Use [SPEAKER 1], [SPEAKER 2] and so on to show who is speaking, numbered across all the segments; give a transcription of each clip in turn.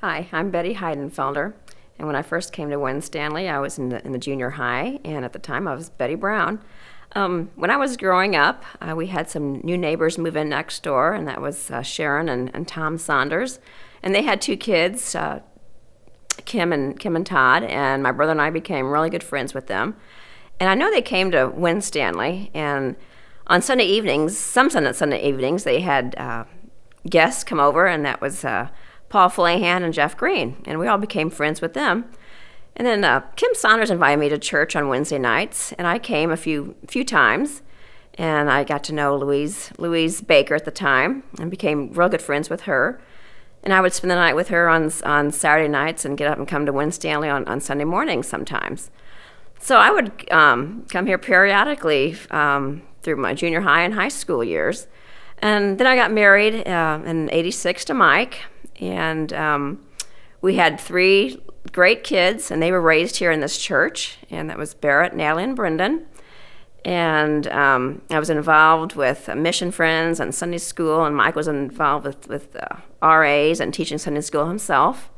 [SPEAKER 1] Hi, I'm Betty Heidenfelder. And when I first came to Winstanley, I was in the, in the junior high, and at the time I was Betty Brown. Um, when I was growing up, uh, we had some new neighbors move in next door, and that was uh, Sharon and, and, Tom Saunders. And they had two kids, uh, Kim and Kim and Todd, and my brother and I became really good friends with them. And I know they came to Winstanley, and on Sunday evenings, some Sunday Sunday evenings, they had uh, guests come over, and that was uh, Paul Flahan and Jeff Green, and we all became friends with them. And then uh, Kim Saunders invited me to church on Wednesday nights, and I came a few few times, and I got to know Louise Louise Baker at the time, and became real good friends with her. And I would spend the night with her on on Saturday nights, and get up and come to Winstanley on, on Sunday mornings sometimes. So I would um, come here periodically um, through my junior high and high school years. And then I got married uh, in '86 to Mike, and um, we had three great kids, and they were raised here in this church, and that was Barrett, Natalie, and Brendan. And um, I was involved with Mission Friends and Sunday School, and Mike was involved with, with uh, RAs and teaching Sunday School himself.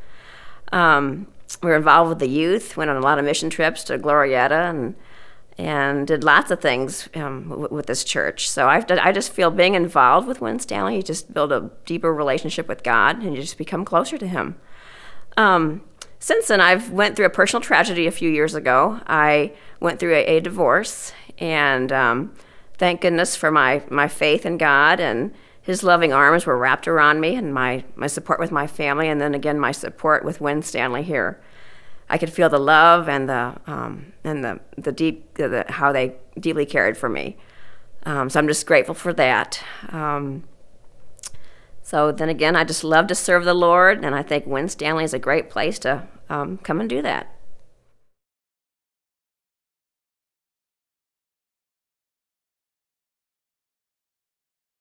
[SPEAKER 1] Um, we were involved with the youth, went on a lot of mission trips to Glorieta, and and did lots of things um, with this church. So i I just feel being involved with Winstanley, you just build a deeper relationship with God, and you just become closer to Him. Um, since then, I've went through a personal tragedy a few years ago. I went through a, a divorce, and um, thank goodness for my my faith in God and His loving arms were wrapped around me, and my my support with my family, and then again my support with Winstanley here. I could feel the love and the um, and the the deep the, how they deeply cared for me. Um, so I'm just grateful for that. Um, so then again, I just love to serve the Lord, and I think Winstanley is a great place to um, come and do that.